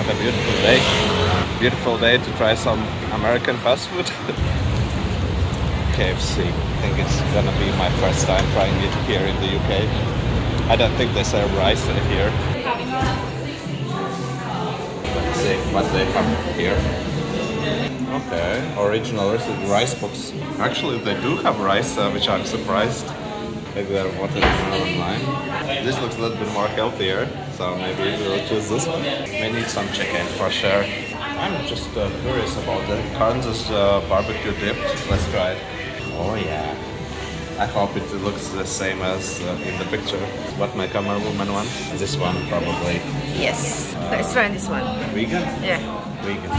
What a beautiful day. Beautiful day to try some American fast food. KFC. I think it's gonna be my first time trying it here in the UK. I don't think they serve rice here. Let's see what they have here. Okay, original rice box. Actually, they do have rice, uh, which I'm surprised. Maybe they're watermelon lime. This looks a little bit more healthier, so maybe we'll choose this one. We need some chicken for sure. I'm just uh, curious about the Kansas uh, barbecue dipped. Let's try it. Oh yeah. I hope it looks the same as uh, in the picture. What my camera woman wants. This one probably. Yes. Let's try this one. Vegan? Yeah. Vegan.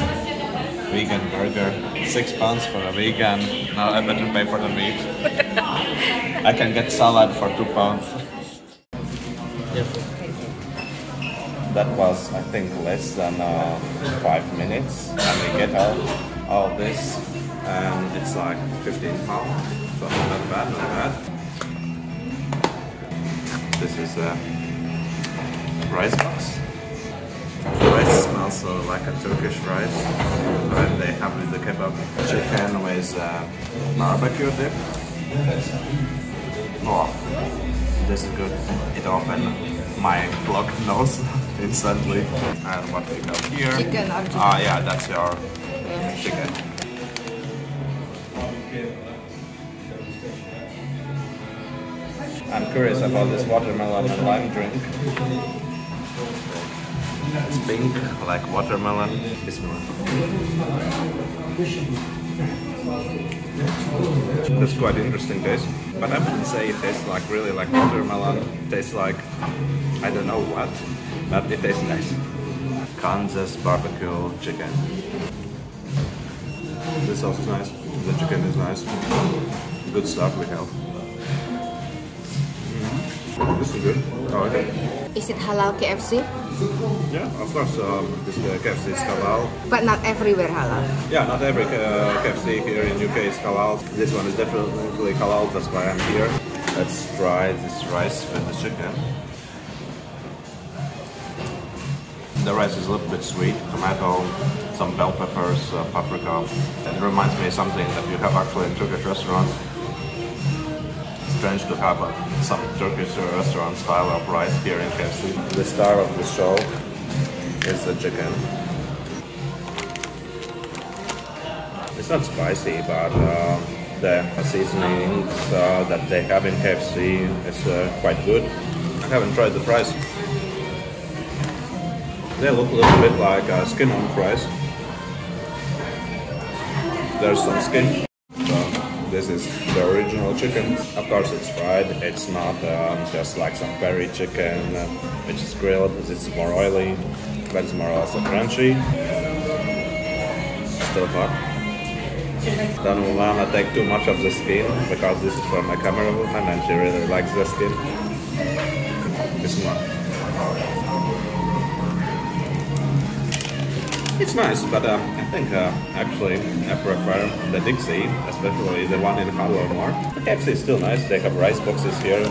Vegan burger. Six pounds for a vegan. Now I better pay for the meat. I can get salad for two pounds. That was, I think, less than uh, five minutes, and we get all, all this, and it's like 15 pounds. So not bad, not bad. This is a rice box. The rice smells like a Turkish rice, and they have with the kebab chicken with uh, barbecue dip. Oh, this is good. It opened my blocked nose instantly. And what we got here? Chicken? Ah, yeah, that's your Yeah. chicken. I'm curious about this watermelon and lime drink. It's pink, like watermelon. Bismillah. That's quite interesting taste, but I wouldn't say it tastes like really like watermelon. It tastes like I don't know what, but it tastes nice. Kansas barbecue chicken. This sauce is nice. The chicken is nice. Good stuff we have. Mm. This is good. Oh, okay. Is it halal KFC? Yeah, of course. Um, this uh, KFC is halal. But not everywhere halal. Yeah, not every uh, KFC here in UK is halal. This one is definitely halal, that's why I'm here. Let's try this rice with the chicken. The rice is a little bit sweet, tomato, some bell peppers, uh, paprika. It reminds me of something that you have actually in Turkish restaurants. Strange to have some Turkish restaurant style of rice here in KFC. The star of the show is the chicken. It's not spicy, but uh, the seasonings uh, that they have in KFC is uh, quite good. I haven't tried the fries. They look a little bit like uh, skin on fries. There's some skin. So this is the original chicken. Of course, it's fried. It's not um, just like some curry chicken, uh, which is grilled. It's more oily, but it's more also crunchy. Still hot. Don't wanna take too much of the skin because this is for my camera woman and she really likes the skin. This one. It's nice, but um, I think uh, actually I prefer the Dixy, especially the one in Harlow more. The KFC is still nice. They have rice boxes here.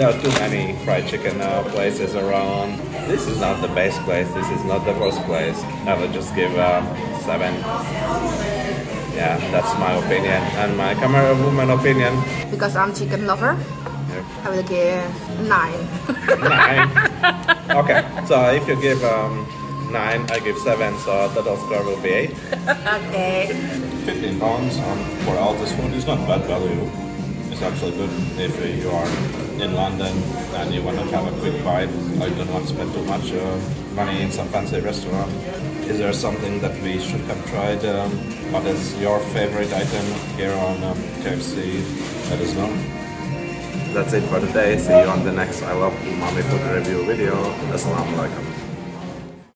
There are too many fried chicken uh, places around. This is not the best place. This is not the worst place. I would just give uh, seven. Yeah, that's my opinion and my camera woman opinion. Because I'm chicken lover. I will give nine. Nine. okay, so if you give um, nine, I give seven, so total score will be eight. okay. 15 pounds um, for all this food is not bad value. It's actually good if you are in London and you want to have a quick bite or you don't want to spend too much uh, money in some fancy restaurant. Is there something that we should have tried? Um, what is your favorite item here on um, KFC? Let us know. That's it for today. See you on the next I Love Umami Food Review video. Assalamu alaikum.